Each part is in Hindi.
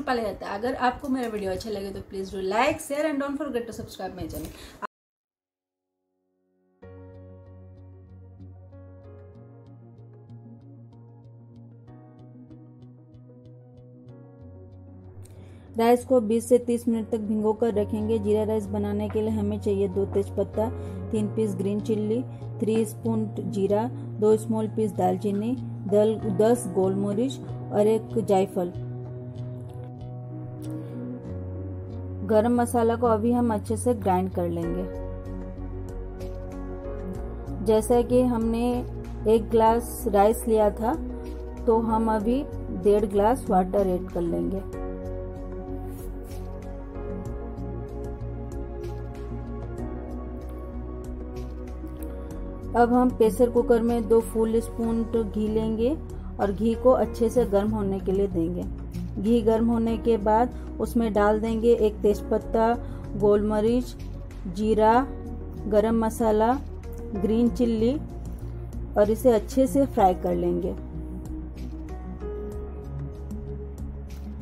पाला जाता है अगर आपको मेरा वीडियो अच्छा लगे तो please do like share and don't forget to subscribe my channel rice को 20 से 30 मिनट तक भिगो कर रखेंगे। जीरा राइस बनाने के लिए हमें चाहिए दो तेजपत्ता तीन piece green chilli three spoon जीरा दो स्मॉल पीस दालचीनी, दल, दस गोल मरीच और एक जायफल। गरम मसाला को अभी हम अच्छे से ग्राइंड कर लेंगे। जैसा कि हमने एक ग्लास राइस लिया था तो हम अभी डेढ़ ग्लास वाटर ऐड कर लेंगे। अब हम प्रेशर कुकर में दो फुल स्पून तो घी लेंगे और घी को अच्छे से गर्म होने के लिए देंगे। घी गर्म होने के बाद उसमें डाल देंगे एक तेज़पत्ता गोल मरीच जीरा, गरम मसाला, ग्रीन चिल्ली और इसे अच्छे से फ्राई कर लेंगे।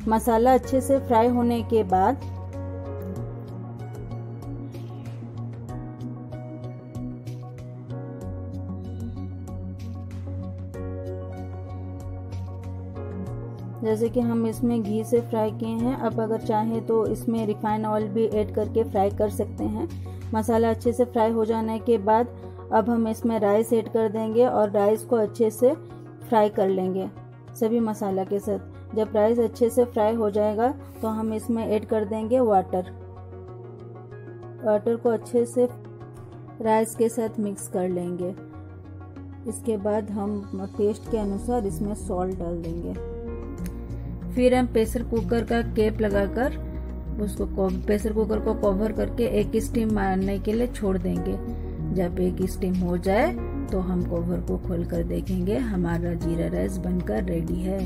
मसाला अच्छे से फ्राई होने के बाद जैसे कि हम इसमें घी से फ्राई किए हैं, अब अगर चाहें तो इसमें रिफाइन ऑयल भी ऐड करके फ्राई कर सकते हैं। मसाला अच्छे से फ्राई हो जाने के बाद, अब हम इसमें राइस ऐड कर देंगे और राइस को अच्छे से फ्राई कर लेंगे, सभी मसाला के साथ। जब राइस अच्छे से फ्राई हो जाएगा तो हम इसमें ऐड कर देंगे वाटर वाटर को अच्छे से राइस के साथ मिक्स कर लेंगे। इसके बाद हम टेस्ट के अनुसार इसमें सॉल्ट डाल देंगे। फिर हम प्रेशर कुकर का कैप लगाकर उसको प्रेशर कुकर को कवर करके एक स्टीम मारने के लिए छोड़ देंगे। जब एक स्टीम हो जाए तो हम कवर को खोलकर देखेंगे। हमारा जीरा राइस बनकर रेडी है।